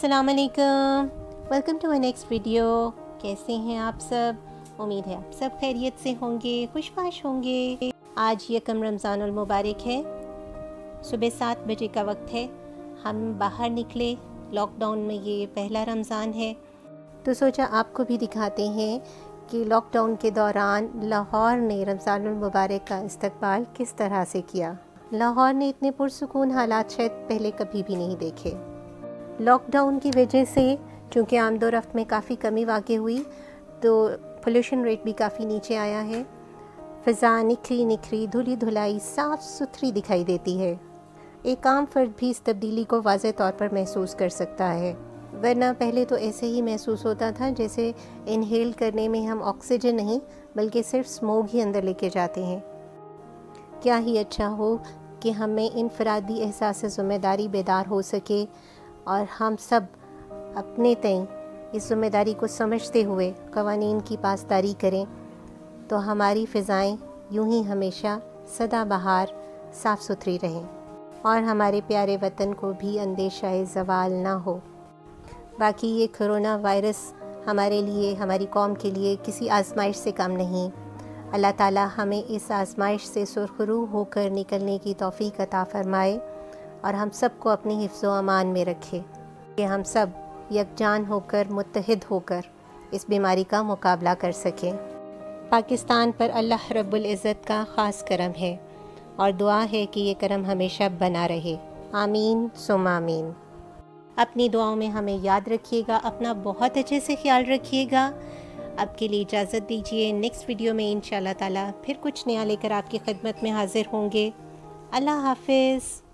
अस्सलाम वालेकुम to my next video कैसे हैं आप सब? उम्मीद है आप सब खैरियत से होंगे, खुशबाश होंगे। आज यकम रमज़ान मुबारक है। सुबह सात बजे का वक्त है। हम बाहर निकले। लॉकडाउन में ये पहला रमज़ान है। तो सोचा आपको भी दिखाते हैं कि लॉकडाउन के दौरान लाहौर ने रमज़ान मुबारक का इस्तकबाल किस तरह से किया। लाहौर ने इतने पुरसकून हालात शायद पहले कभी भी नहीं देखे। लॉकडाउन की वजह से, चूँकि आमदो रफ्त में काफ़ी कमी वाक़ हुई तो पोल्यूशन रेट भी काफ़ी नीचे आया है। फ़िज़ा निखरी निखरी, धुली धुलाई, साफ़ सुथरी दिखाई देती है। एक आम फ़र्द भी इस तब्दीली को वाज तौर पर महसूस कर सकता है। वरना पहले तो ऐसे ही महसूस होता था जैसे इनहेल करने में हम ऑक्सीजन नहीं, बल्कि सिर्फ़ स्मोक ही अंदर लेके जाते हैं। क्या ही अच्छा हो कि हमें इनफरादी एहसास ज़िम्मेदारी बेदार हो सके। और हम सब अपने तय इस ज़िम्मेदारी को समझते हुए कवानीन की पासदारी करें तो हमारी फ़िज़ाएँ यूँ ही हमेशा सदा बहार साफ़ सुथरी रहें और हमारे प्यारे वतन को भी अंदेशा जवाल ना हो। बाकी ये कोरोना वायरस हमारे लिए, हमारी कौम के लिए किसी आजमाइश से कम नहीं। अल्लाह ताला हमें इस आजमाइश से सुरखरू होकर निकलने की तोफ़ी अता फ़रमाए। और हम सबको अपनी हिफ्ज़ अमान में रखे कि हम सब यकजान होकर मुतहद होकर इस बीमारी का मुकाबला कर सकें। पाकिस्तान पर अल्लाह रब्बुल इज़्ज़त का ख़ास करम है और दुआ है कि ये करम हमेशा बना रहे। आमीन, सुम आमीन। अपनी दुआओं में हमें याद रखिएगा, अपना बहुत अच्छे से ख्याल रखिएगा। अब के लिए इजाज़त दीजिए। नेक्स्ट वीडियो में इन ताला फिर कुछ नया लेकर आपकी खिदमत में हाज़िर होंगे। अल्लाह हाफिज़।